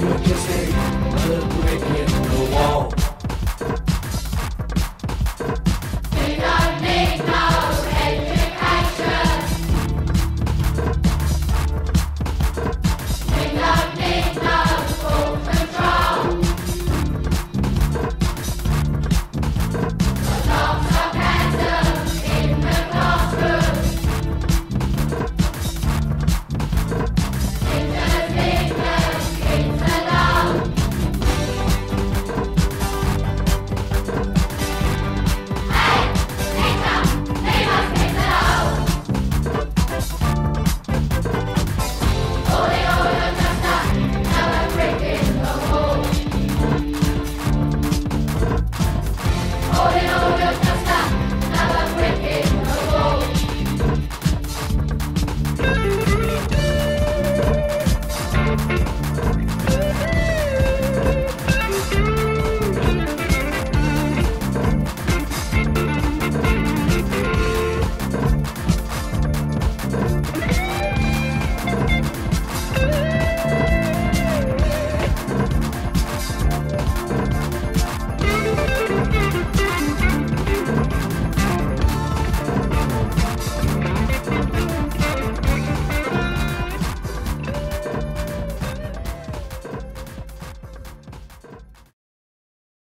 Just